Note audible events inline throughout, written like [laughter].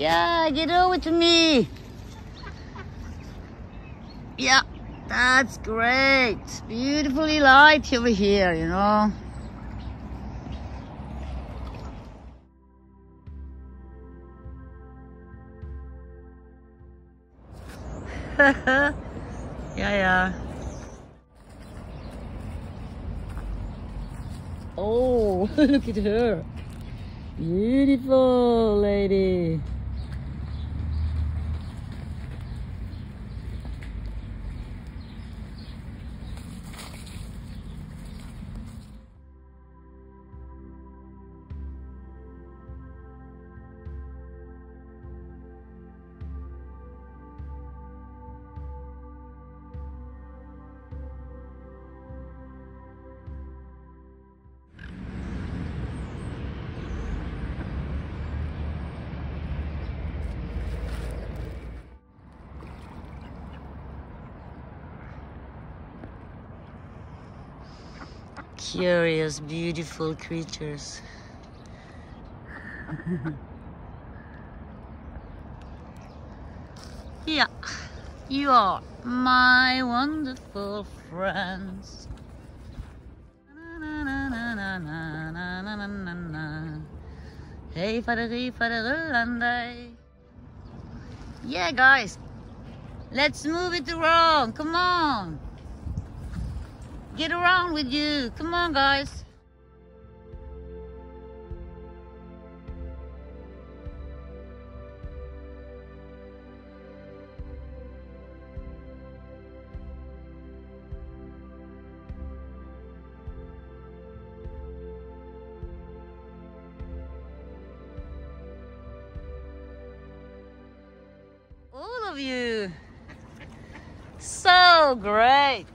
Yeah, get over to me. Yeah, that's great. Beautifully light over here, you know. [laughs] yeah, yeah. Oh, [laughs] look at her. Beautiful lady. Curious, beautiful creatures. yeah, you are my wonderful friends. Hey. Yeah, guys, let's move it around. Come on. Get around with you. Come on, guys. All of you. So great.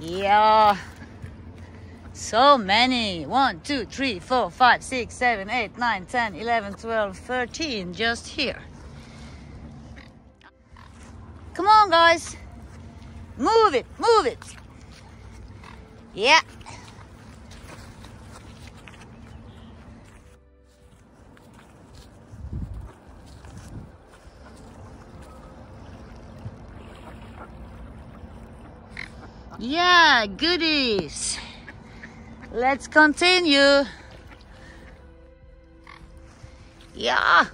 Yeah. So many. 1, 2, 3, 4, 5, 6, 7, 8, 9, 10, 11, 12, 13 just here. Come on, guys. Move it, move it. Yeah. Yeah, goodies. Let's continue. Yeah.